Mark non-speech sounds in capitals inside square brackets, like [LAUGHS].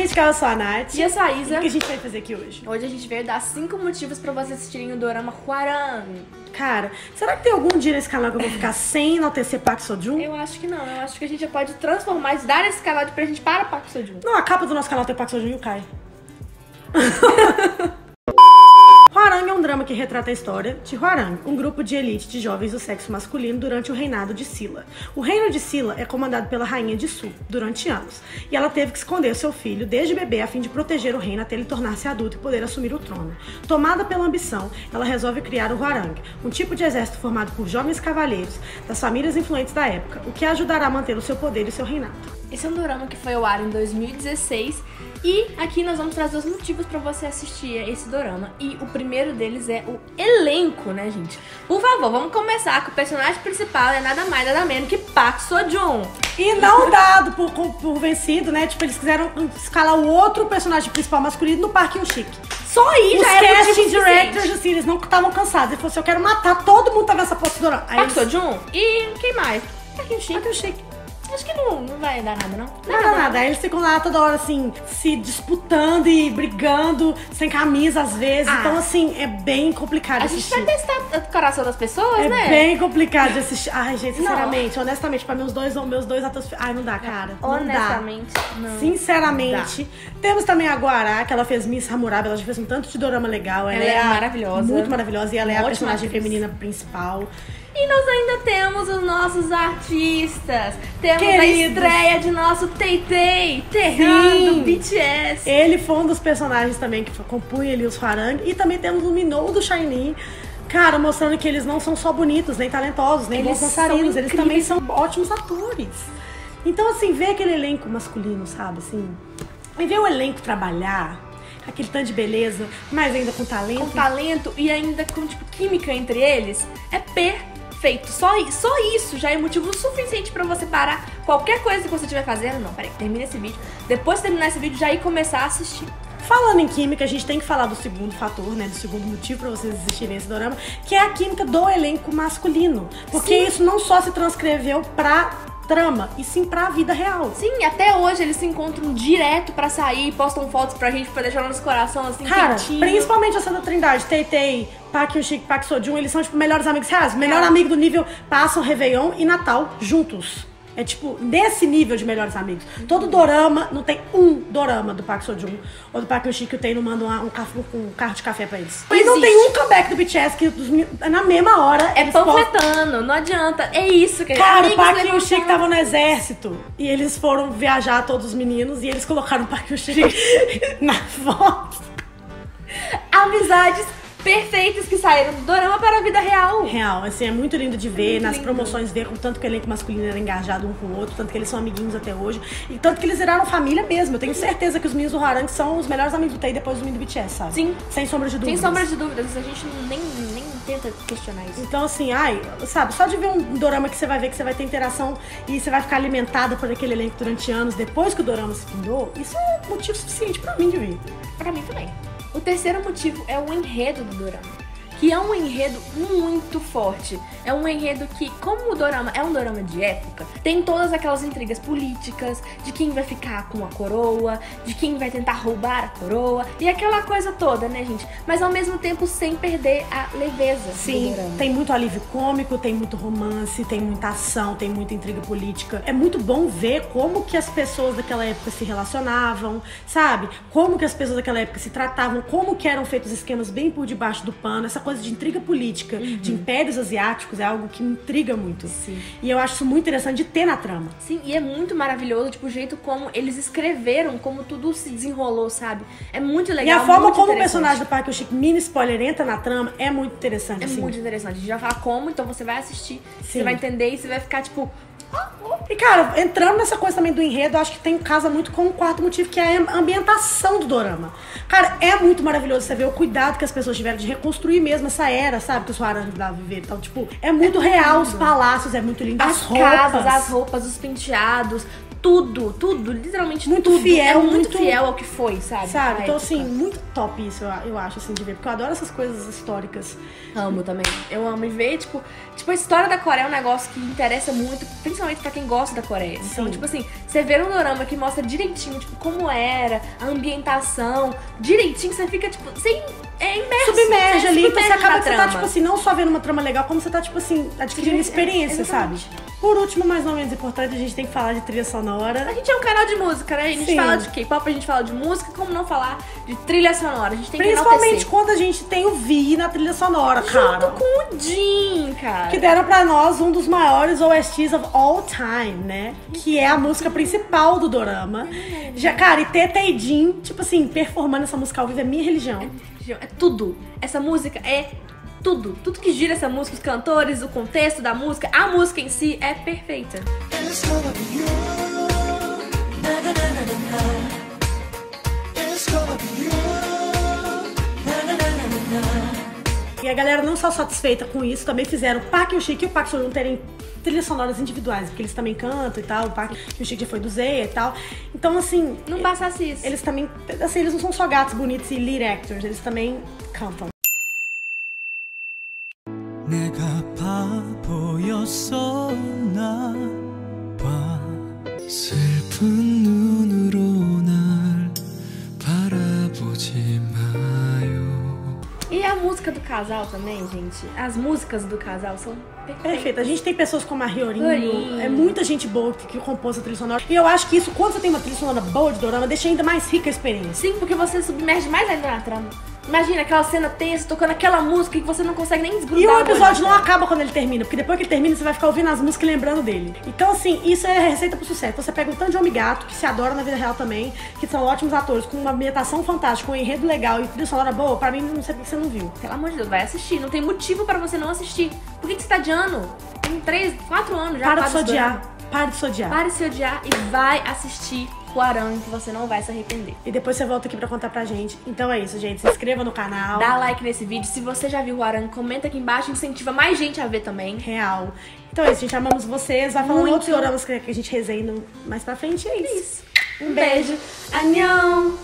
gente, que eu sou a Nath. E eu sou a E Isa. o que a gente vai fazer aqui hoje? Hoje a gente veio dar cinco motivos pra vocês assistirem o dorama Huarang. Cara, será que tem algum dia nesse canal que eu vou ficar [LAUGHS] sem enaltecer Park Seo-joon? Eu acho que não, eu acho que a gente já pode transformar e dar esse canal de presente para Park Seo-joon. Não, a capa do nosso canal tem Park Seo-joon e o Kai. [LAUGHS] Hwarang é um drama que retrata a história de Hwarang, um grupo de elite de jovens do sexo masculino durante o reinado de Silla. O reino de Silla é comandado pela rainha de Su durante anos, e ela teve que esconder seu filho desde bebê a fim de proteger o reino até ele tornar-se adulto e poder assumir o trono. Tomada pela ambição, ela resolve criar o Hwarang, um tipo de exército formado por jovens cavaleiros das famílias influentes da época, o que ajudará a manter o seu poder e seu reinado. Esse é um dorama que foi ao ar em 2016 e aqui nós vamos trazer os motivos pra você assistir esse dorama. E o primeiro deles é o elenco, né, gente? Por favor, vamos começar com o personagem principal é nada mais nada menos que Park Seo-joon. E não dado por, por vencido, né? Tipo, eles quiseram escalar o outro personagem principal masculino no Parque Chic. Só aí Os já era casting directors, assim, eles não estavam cansados. Ele falou assim: eu quero matar todo mundo que tá vendo essa do Aí Park eles... Seo-joon e quem mais? Park. Parque Chic. Acho que não, não vai dar nada, não. Nada, nada. Aí eles ficam lá toda hora, assim, se disputando e brigando, sem camisa às vezes. Ah. Então, assim, é bem complicado A de gente assistir. vai testar o coração das pessoas, É né? bem complicado de assistir. Ai, gente, Não. sinceramente, honestamente, pra meus dois, meus dois atores. Ai, não dá, cara. Não dá. Honestamente, não. Sinceramente. Temos também a Guará, que ela fez Miss Hammurabi, ela já fez um tanto de dorama legal. Ela, Ela é a- maravilhosa. Muito maravilhosa. E ela é a personagem atriz. feminina principal. E nós ainda temos os nossos artistas. Temos a Queridos. estreia de nosso Tay-Tay, Terran do BTS. Ele foi um dos personagens também que compunha ali os Farang. E também temos o Minou do Shiny. Cara, mostrando que eles não são só bonitos, nem talentosos, nem Eles bons dançarinos. Eles também são ótimos atores. Então, assim, ver aquele elenco masculino, sabe, assim... E ver o elenco trabalhar, aquele tanto de beleza, mas ainda com talento. Com talento e ainda com, tipo, química entre eles, é perfeito. Só, i- só isso já é motivo suficiente pra você parar qualquer coisa que você estiver fazendo. Não, peraí, termina esse vídeo. Depois de terminar esse vídeo, já ir começar a assistir. Falando em química, a gente tem que falar do segundo fator, né? Do segundo motivo pra vocês assistirem esse dorama, que é a química do elenco masculino. Porque Sim. isso não só se transcreveu pra trama, e sim pra vida real. Sim, até hoje eles se encontram direto pra sair, postam fotos pra gente pra deixar no nosso coração assim, Cara, quentinho. principalmente essa da Trindade, Tay-Tay, Park Hyun-sik, Park Seo-joon, eles são, tipo, melhores amigos reais. Melhor É. amigo do nível, passam Réveillon e Natal juntos. É, tipo, nesse nível de melhores amigos. Todo dorama, não tem um dorama do Park Seo-joon ou do Park Hyun-sik que o Tay não manda uma- um, café, um carro de café pra eles. E não tem um comeback do BTS que os meni- na mesma hora É eles postam- panfletando, não adianta. É isso que Cara, o Park levantando. Hyun-sik tava no exército e eles foram viajar todos os meninos e eles colocaram o Park Hyun-sik [LAUGHS] na foto. Amizades perfeitas que saíram do dorama para a vida real. Real, assim, é muito lindo de ver, muito nas lindo. promoções ver com tanto que o elenco masculino era engajado um com o outro, tanto que eles são amiguinhos até hoje, e tanto que eles viraram família mesmo. Eu tenho certeza que os meninos do Harang são os melhores amigos do Tay depois do menino do BTS, sabe? Sim. Sem sombra de Sem dúvidas. sombra de dúvidas, a gente nem, nem tenta questionar isso. Então, assim, ai, sabe, só de ver um dorama que você vai ver que você vai ter interação e você vai ficar alimentada por aquele elenco durante anos depois que o dorama se findou, isso é motivo suficiente pra mim de vir. Pra mim também. O terceiro motivo é o enredo do dorama. Que é um enredo muito forte. É um enredo que, como o dorama é um dorama de época, tem todas aquelas intrigas políticas, de quem vai ficar com a coroa, de quem vai tentar roubar a coroa, e aquela coisa toda, né, gente? Mas ao mesmo tempo sem perder a leveza Sim, tem muito alívio cômico, tem muito romance, tem muita ação, tem muita intriga política. É muito bom ver como que as pessoas daquela época se relacionavam, sabe? Como que as pessoas daquela época se tratavam, como que eram feitos esquemas bem por debaixo do pano, essa coisa de intriga política, de impérios asiáticos, é algo que me intriga muito. Uhum. Sim. E eu acho isso muito interessante de ter na trama. Sim, e é muito maravilhoso, tipo, o jeito como eles escreveram, como tudo se desenrolou, sabe? É muito legal. e a forma como o personagem do Park Chic mini spoiler entra na trama é muito interessante. É assim. muito interessante. A gente vai falar como, então você vai assistir, Sim. você vai entender e você vai ficar tipo. E, cara, entrando nessa coisa também do enredo, eu acho que tem casa muito com o quarto motivo, que é a ambientação do dorama. Cara, é muito maravilhoso você ver o cuidado que as pessoas tiveram de reconstruir mesmo essa era, sabe? Que os Huarang lá viver. Então, tipo, é muito real os palácios, é muito lindo. As, As roupas. casas, as roupas, os penteados, tudo, tudo, literalmente Muito tudo. fiel, é muito, muito- fiel ao que foi, sabe? Sabe? Então, assim, muito top isso, eu, acho, assim, de ver. Porque eu adoro essas coisas históricas. Amo também. Eu amo e ver, tipo, tipo, a história da Coreia é um negócio que interessa muito, principalmente pra quem gosta da Coreia. Então, Sim. tipo assim, você vê um dorama que mostra direitinho, tipo, como era, a ambientação, direitinho, você fica, tipo, sem. É imerso. Submerge ali, então você acaba que você tá, tipo assim, não só vendo uma trama legal, como você tá, tipo assim, adquirindo É, experiência, sabe? Por último, mais não menos importante, a gente tem que falar de trilha sonora. A gente é um canal de música, né? A gente Sim. fala de K-pop, a gente fala de música, como não falar de trilha sonora? A gente tem que Principalmente enaltecer. quando a gente tem o Vi na trilha sonora, cara. Junto com o Jin, cara. Que deram pra nós um dos maiores OSTs of all time, né? Que é a música principal do Dorama. Já, cara, e Teta e Jin, tipo assim, performando essa música ao vivo é minha religião. É tudo. Essa música é tudo. Tudo que gira essa música, os cantores, o contexto da música, a música em si é perfeita. E a galera não só satisfeita com isso, também fizeram o Park Hyun-sik e o Park Seo-joon terem trilhas sonoras individuais, porque eles também cantam e tal, o Park Hyun-sik já foi do Zeia e tal. Então, assim, Não bastasse isso. eles também, assim, eles não são só gatos bonitos e lead actors, eles também cantam. 바보였어 나봐 슬픈 눈으로 날 바라보지 마요 E a música do casal também, gente. As músicas do casal são perfeitas. Perfeito. A gente tem pessoas como a Riorinho, Riorinho. é muita gente boa que, que compôs a trilha sonora. E eu acho que isso, quando você tem uma trilha sonora boa de dorama, deixa ainda mais rica a experiência. Sim, porque você submerge mais ainda na trama. Imagina aquela cena tensa, tocando aquela música que você não consegue nem desgrudar. E o episódio não acaba quando ele termina, porque depois que ele termina, você vai ficar ouvindo as músicas e lembrando dele. Então, assim, isso é a receita pro sucesso. Você pega um tanto de homem gato, que se adora na vida real também, que são ótimos atores, com uma ambientação fantástica, um enredo legal e trilha sonora boa, pra mim, não sei por que você não viu. Pelo amor de Deus, vai assistir. Não tem motivo pra você não assistir. Por que, que você tá adiando? Tem três, quatro anos já. Para de se odiar. Para de se odiar. Pare de se odiar e vai assistir Huarang, que você não vai se arrepender. E depois você volta aqui pra contar pra gente. Então é isso, gente. Se inscreva no canal. Dá like nesse vídeo. Se você já viu Huarang, comenta aqui embaixo. Incentiva mais gente a ver também. Real. Então é isso, gente. Amamos vocês. Vai falando Muito. outros doramas que a gente resenha mais pra frente. E é isso. Um beijo. Annyeong!